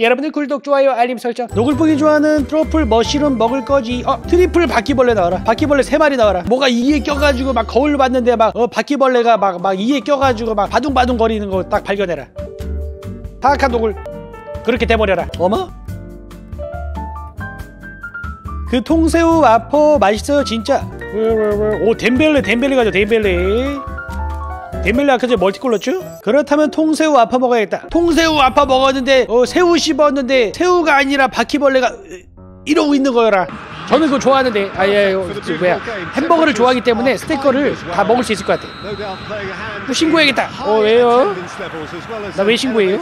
여러분들 구독, 좋아요, 알림 설정. 노골풍이 좋아하는 truffle mushroom 먹을 거지. 어 트리플 바퀴벌레 나와라. 바퀴벌레 세 마리 나와라. 뭐가 이에 껴가지고 막 거울 봤는데 막 어, 바퀴벌레가 막, 막 이에 껴가지고 막 바둥바둥 거리는 거 딱 발견해라. 사악한 노골 그렇게 돼버려라. 어머? 그 통새우 Whopper 맛있어요 진짜. 오 뎀벨레 뎀벨레 가죠 뎀벨레 뎀벨레 아까 전에 멀티골 넣었죠? 그렇다면 통새우 아파 먹어야겠다 통새우 아파 먹었는데 어, 새우 씹었는데 새우가 아니라 바퀴벌레가 으, 이러고 있는 거여라 저는 그거 좋아하는데 아예 그 뭐야 햄버거를 좋아하기 때문에 스테이크를 다 먹을 수 있을 것 같아 또 신고해야겠다 어 왜요? 나 왜 신고해요?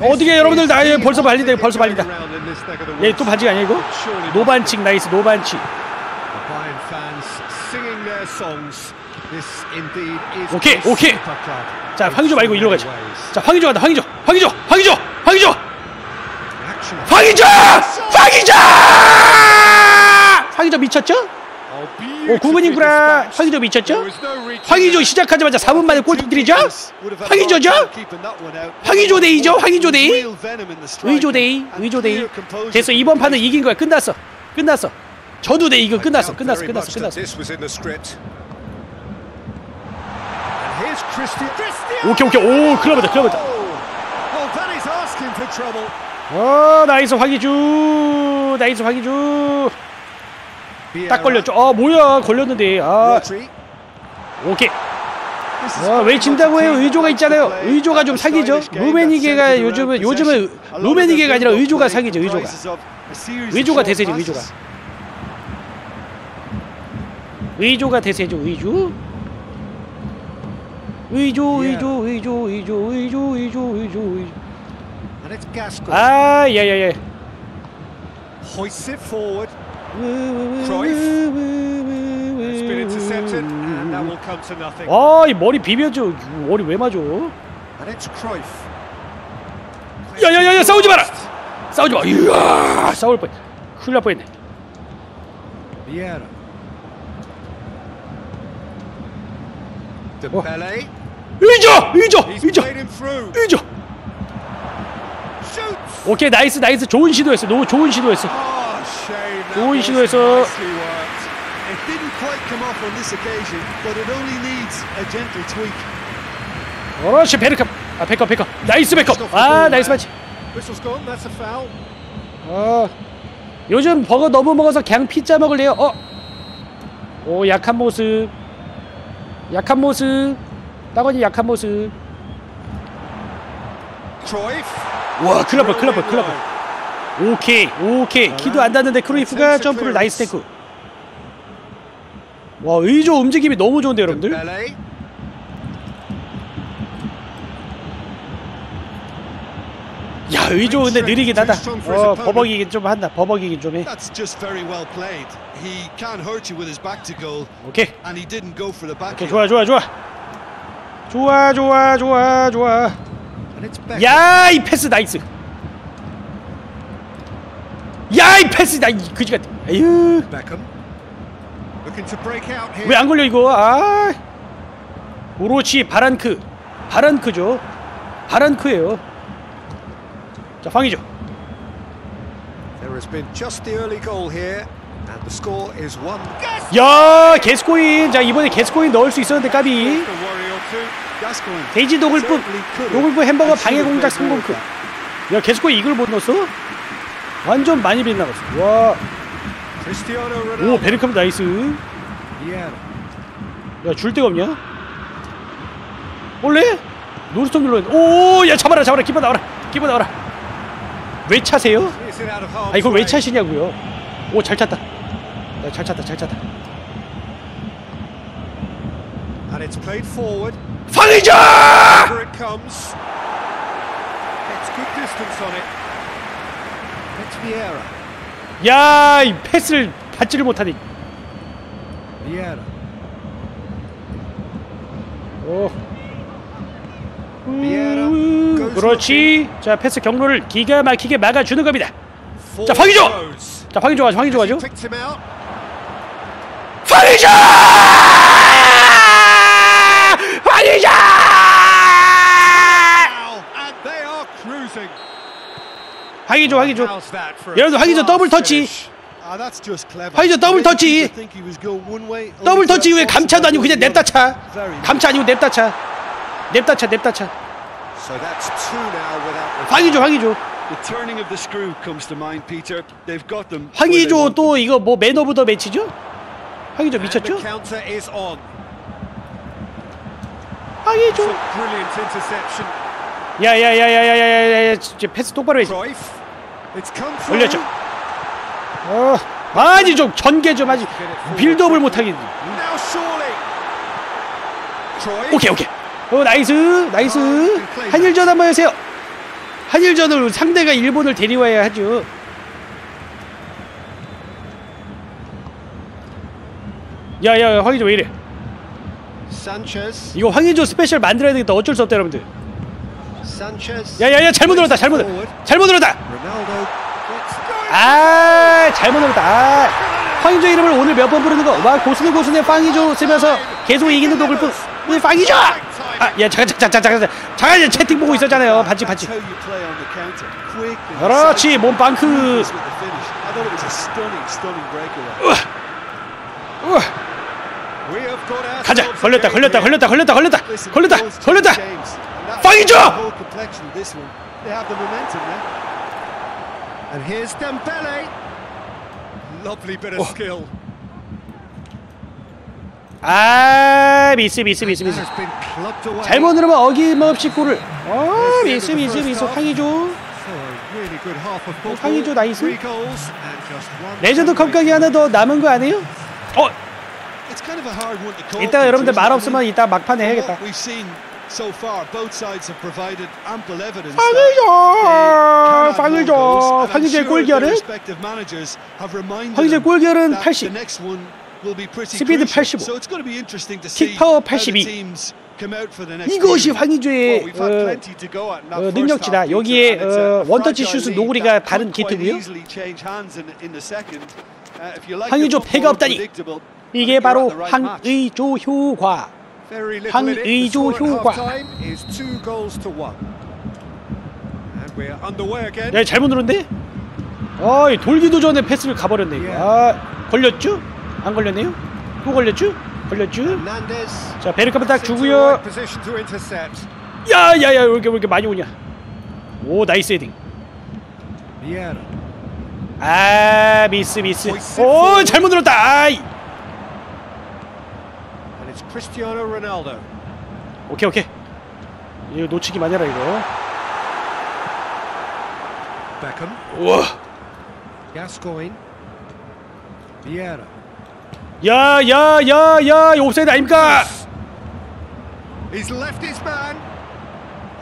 어떻게 여러분들 나 예, 벌써 발린다 벌써 발린다 얘또 반칙 아니야 이거? 노반칙 나이스 노반칙 오케이 오케이. 자 황희조 말고 이리로 가자. 자 황의조 간다 황의조. 황의조 황의조 황의조. 황의조! 황의조! 황의조 미쳤죠? 오 구근인구라. 황의조 미쳤죠? 황의조 시작하자마자 4분 만에 골 터뜨리죠? 황의조죠? 황의조 day죠? 황의조 day? 의조 day 의조 day. 됐어 이번 판은 이긴 거야. 끝났어. 끝났어. 저도 데 이거 끝났어 끝났어 끝났어 끝났어 오케이 오케이 오 크루이프다 크루이프다 어 nice 황의조 nice 황의조 딱 걸렸죠 아 뭐야 걸렸는데 아 오케이 와, 왜 진다고 해요? 의조가 있잖아요. 의조가 좀 사기죠. 루메니게가 요즘은 요즘은 루메니게가 아니라 의조가 사기죠. 의조가. 의조가 대세죠. 의조가. 의조가 대세죠. 의조. 의조 의조 의조 의조 의조 의조 의조 의조. 아, 예예예. Hoists it forward. Cruyff. It's been intercepted, and that will come to nothing. 아, 이 머리 비벼줘. 머리 왜 맞아? And it's Cruyff. 야야야야 싸우지 마라. 싸우지 마. 이야, 싸울 뻔. 큰일 날 뻔했네. Vieira. Dembele. him through. 의조. Shoots. 오케이 나이스 나이스 좋은 시도했어. 너무 좋은. Oh. That 좋은 was 시도에서 nicely worked. It didn't quite come off on this occasion, but it only needs a gentle tweak. 그렇지 베르컵. 아 백업 백업. 나이스 백업. 아 나이스 마치. 어. 요즘 버거 너무 먹어서 그냥 피자 먹을래요. 어. 오 약한 모습. 약한 모습. 따거니 약한 모습. 와 크루이프 크루이프 크루이프. 오케이 오케이 키도 안 닿는데 크루이프가 점프를 nice 태클. 와 의조 움직임이 너무 좋은데 여러분들. 야 의조 근데 느리긴 하다. 어 버벅이긴 좀 한다. 버벅이긴 좀 해. That's just very well played. He can't hurt you with his back to goal, 오케이. and he didn't go for the back. 오케이 좋아 좋아 좋아. 좋아 좋아 좋아 좋아. 야 이 패스 nice. 야 이 패스 나이 그지 같아. here. 왜안 걸려 이거? 아. 오로치 바란크. 바란크죠. 바란크예요. 자 황이죠. There has been just the early goal here, and the score is one. 야 게스코인. 자 이번에 게스코인 넣을 수 있었는데 까비. 돼지 노글프 노글프 햄버거 방해 공작 성공크. of 야 게스코인 이걸 못 넣었어? 완전 많이 빗나갔어. 와. 오 베르캄프 nice. 야 줄 데가 없냐? 원래 노르스톱 눌러. 오야 잡아라 잡아라 기분 나와라 기분 나와라. 왜 차세요? 아 이걸 왜? 차시냐고요? 오 잘 찼다. 야, 잘 찼다 잘 찼다. And it's played forward. 황의조! Here it comes. It's good distance on it. It's Vieira. 야 이 패스를 받지를 못하니. Vieira. 오. Vieira 음, 그렇지. 자 패스 경로를 기가 막히게 막아주는 겁니다. 자, goes. 자 황의조 가죠 황의조 가죠. How's that for a 여러분들 황의조 double touch? Ah. 황의조 double touch double touch 이후에 감차도 아니고 그냥 냅다 차. 감차 아니고 냅다 차 냅다 차 냅다 차 황의조 황의조 The turning of the screw comes to mind, Peter. They've got them. 황의조 또 이거 뭐 man of the match죠? 황의조 미쳤죠? the counter is on. 황의조. 야야야야야야야야 패스 똑바로 through. 올렸죠 어 아니 좀 전개 좀 하지 build-up을 못하겠네. 오케이 오케이 어 nice nice. 한일전 한번 하세요. 한일전을 상대가 일본을 데려와야 하죠. 야야 황의조 왜 이래. 이거 황의조 special 만들어야 되겠다. 어쩔 수 없다 여러분들. 야야야 잘못 눌렀다 잘못 잘못 눌렀다. 아 잘못 눌렀다. 아, 황의조 이름을 오늘 몇 번 부르는 거와 고수네 고수네. 황의조 쓰면서 계속 이기는 독을 뿐. 오늘 황의조 예, 아야 잠깐 잠깐 잠깐 잠깐 잠깐. 이제 채팅 보고 있었잖아요. 반칙 반칙. 그렇지 몸 방크. 가자. 걸렸다 걸렸다 걸렸다 걸렸다 걸렸다 걸렸다. 걸렸다 빵이죠 And here's Dembele. Lovely bit of oh. skill. 아 미스 미스 미스 미스. 잘못 누르면 어김없이 골을 어 미스 미스 미스 football. 황의조 nice. 레전드 컵 celebrating. 가기 하나 더 남은 거 아니에요? 어. 이따 여러분들 말? 없으면 이따 막판에 해야겠다 what we've seen so far, both sides have provided ample evidence. 황의조 that they 황의조 cannot win goals, and I'm 황의조의 sure 골결은 황의조의 them 골결은 that 80 스피드 85, 킥파워 82. 이것이 황의조의 어, 어, 능력치다. 여기에 어, 원터치 슛은 노구리가 다른 기트고요. 황의조 패가 없다니. 이게 바로 황의조 효과. 황의조 효과. 야, 잘못 누른데? 아, 돌기도 전에 패스를 가버렸네. 아, 걸렸죠? 안 걸렸네요? 또 걸렸죠? 걸렸죠? 자 베르캄프한 딱 주고요. 야야야 왜 이렇게 왜 이렇게 많이 오냐 오 nice 헤딩. 아 미스 미스 오 잘못 눌렀다 아이. 오케이 오케이 이거 놓치기 마냐라 이거. 우와 Gascoigne. Vieira. 야야야야 옵사이드 아닙니까? He's left his man.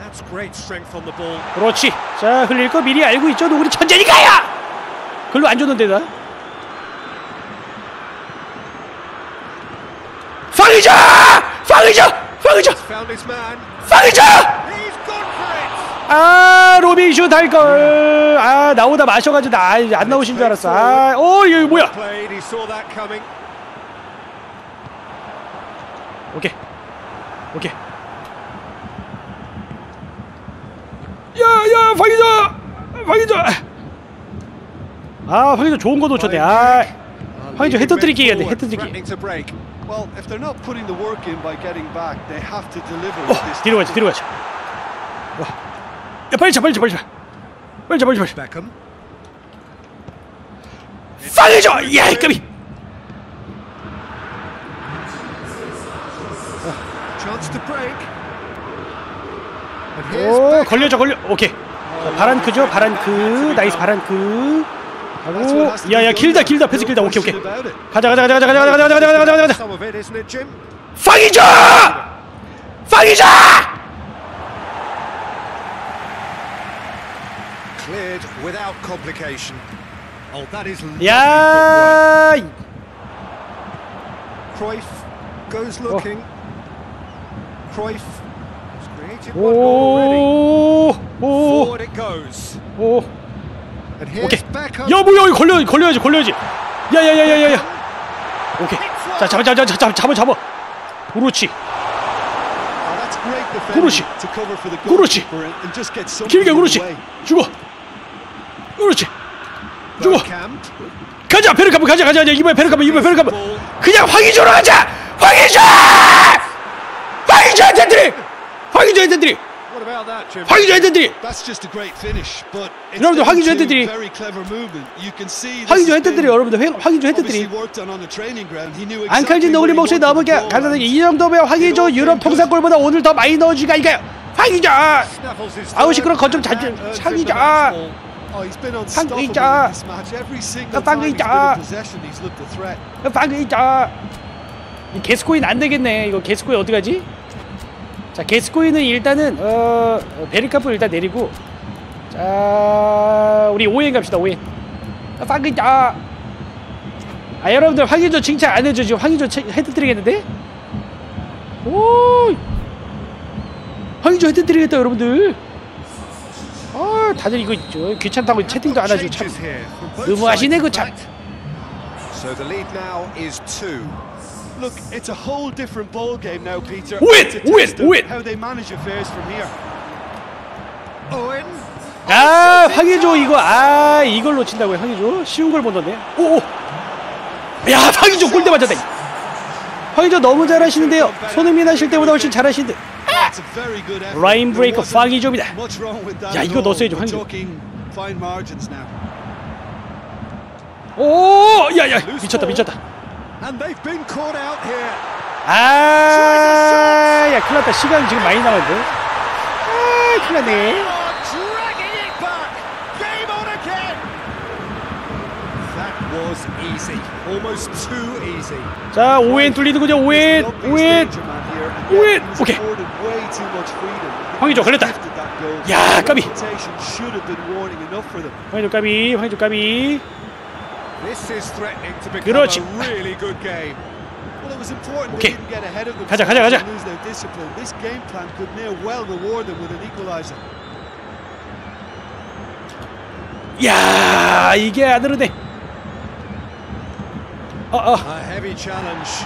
That's great strength on the ball. 그렇지. 자 흘릴 거 미리 알고 있죠. 우리 천재니까요 글로 안 줬는데 나. 황의자 황의자 황의자. 황의자. 아 로빈슛 할걸. 아 나오다 마셔가지고 나 안 나오신 줄 알았어. 아어 이거 뭐야 Played. He saw that coming. 오케이 오케이 야야 황의조 황의조 아 황의조 좋은 거 놓쳤네 아 황의조 해트트릭 해야 돼 해트트릭. Well, if they're not putting the work in by getting back, they have to deliver with 어. 뒤로 가자 뒤로 가자 와. 야 빨리 차 빨리 차 빨리 차 빨리 차 빨리 차 빨리 차 Beckham. 황의조 야 까비 Chance to break. And here's 오. 걸려줘 걸려 오케이 자, 바란크죠 바란크 나이스 바란크 That's what 하고 has to be 야야 done 길다 there. 길다 패스 No 길다 오케이 오케이 question about it. 가자 가자 가자 가자 가자 가자 가자 가자 가자 가자 가자 Some of it, isn't it, Jim? 황의자 황의자 Cleared without complication. Oh, that is lovely footwork. 야 Cruyff goes looking. Cruyff has created one goal already. 오오오 Forward it goes. And here's 오케이 Beckham. 야 뭐야 이거 걸려 걸려야지 걸려야지 야야야야야야 오케이 자 잡아 잡아 잡아 잡아 잡아 그렇지 Oh, 그렇지. 그렇지. 길게 그렇지. 죽어 그렇지 죽어. 가자 베르카브 가자 가자 가자 이번에 베르카브 이번에 베르카브 그냥 황희조로 가자 황희조 a great finish, but it's 여러분들 황희조 has 헤드트릭 been 여러분들 회- 황희조 obviously 헤드트릭 worked on on the training ground. He knew 안 칼진 exactly 너구리 목소리 너무게 and 이 정도면 황희조 유럽 통상골보다 오늘 더 많이 황희조 Snaffles his 아우 시끄러 and 잘. Oh, looked a threat. 황희조 이 게스코인 안 되겠네 이거 게스코인 어디 가지 자 게스코인은 일단은 어 어, 베르카프 일단 내리고 자 우리 오행 갑시다 오행 황희조 아 여러분들 황희조 칭찬 안 해줘 지금 황희조 체- 헤드트릭 오 황희조 헤드트릭 했다 여러분들 아 다들 이거 저, 귀찮다고 채팅도 안 하죠 참 너무하시네 sides, 그 in 참. fact. So the lead now is two. Look, it's a whole different ball game now, Peter. Win, win, win. How they manage affairs from here. Owen. 아 황희조 이거 아 이걸 놓친다고요 황희조 쉬운 걸못 넣네 오오 야 황희조 골대 맞았다 황희조 너무 잘하시는데요 손흥민 하실 때보다 훨씬 잘하시는데 effort. 라인 브레이커 that 야, 이거. 넣었어야죠, margins now. 오야야 미쳤다 미쳤다 And they've been caught out here. 아 야 큰일 났다 시간 지금 많이 남았는데 아 큰일 났네 Oh, too easy. 자 오웬 뚫리는군요 오웬 오웬 오웬. 오케이. 황희조 걸렸다. 야, 까비. 황희조 까비 황희조 까비 This is threatening to become 그렇지. a really good game. Well, it was important 오케이. they didn't get ahead of 가자, themselves 가자, 가자. and lose their discipline. This game plan could now well reward them with an equaliser. 야 이게 안 흐르네 어어 A heavy challenge.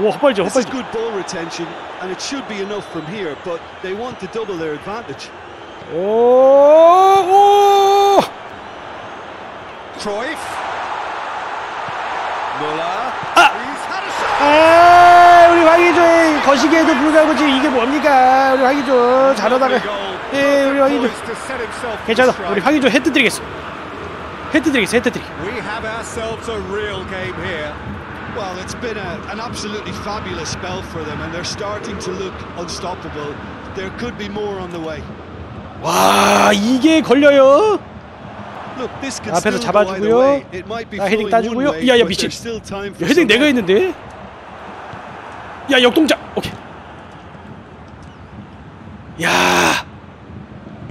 오 헛발질 This is 헛발질 good ball retention, and it should be enough from here, but they want to double their advantage. 오오 Cruyff. 거시기에도 불구하고 지금 이게 뭡니까 우리 황희조 잘하다가. 예 우리 황희조 괜찮아. 우리 황희조 헤드 드리겠어 헤드 드리겠어 헤드 드리 We have ourselves a real game here. Well, it's been a, an absolutely fabulous spell for them, and they're starting to look unstoppable. There could be more on the way. 와 이게 걸려요 Look, this could 앞에서 잡아주고요. 아, 헤딩 따주고요. way, 야, 야, but 미친. 야, 헤딩 내가. 했는데 야 역동작 오케이 야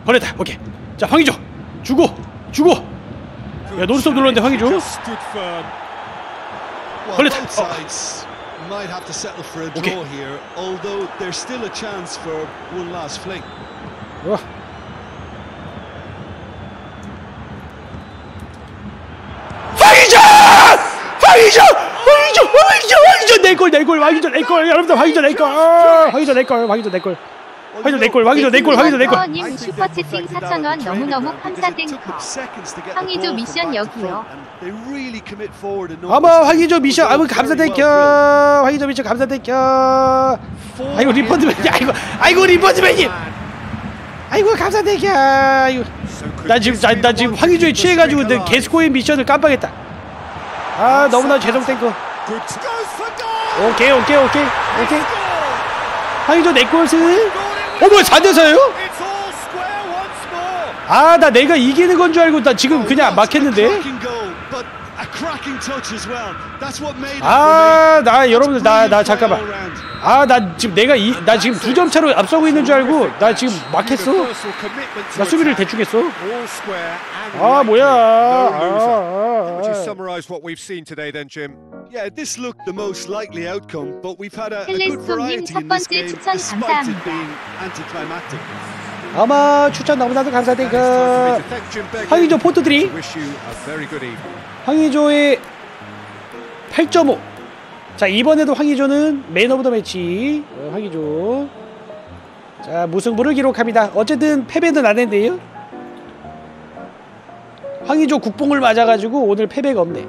걸렸다 오케이 자 황희조 주고 주고 야 노른손 눌렀는데. Well, 걸렸다. 어. might have to settle for a Okay. draw here, although there's still a chance for one last fling. 어. 황희 내골 내골 황희조 내골. 여러분들 황희조 내골. 황희조 내골 황희조 내골. 황희조 내골 황희조 내골 황희조 내골. 님 슈퍼 채팅 4,000원 너무너무 감사땡커. 황희조 미션 여기요. 아마 황희조 미션 아무 감사드켜 황희조 미션 감사드켜 아이고 리펀드맨이 아이고 아이고 리펀드맨이 아이고 감사드켜 아이고. 나 지금 나, 나 지금 황희조에 취해가지고 내 게스코의 미션을 깜빡했다. 아 너무나 죄송 탱커 Good goes for goal. 오케이 오케이 오케이. 오케이. 황희조 내 골스 Scored it 어머 4대4예요? It's all square once more. 아나 내가 이기는 건 줄 알고 나 지금 그냥 막했는데 아 나 여러분들 나 나 잠깐만 아 나 지금 내가 이 나 지금 두 점 차로 앞서고 있는 줄 알고 나 지금 to 나 수비를. 대충 했어 아 뭐야 아. 아, 아. Yeah, this looked the most likely outcome, but we've had a, a good variety 첫 in this game, despite it being anticlimactic. 아마 추천 너무나도 감사드리고 very good evening. 황희조의 8.5. 자 이번에도 황희조는 맨 오브 더 매치 어, 황희조. 자 무승부를 기록합니다. 어쨌든 패배는 안 했네요. 황의조 국뽕을 맞아가지고 오늘 패배가 없네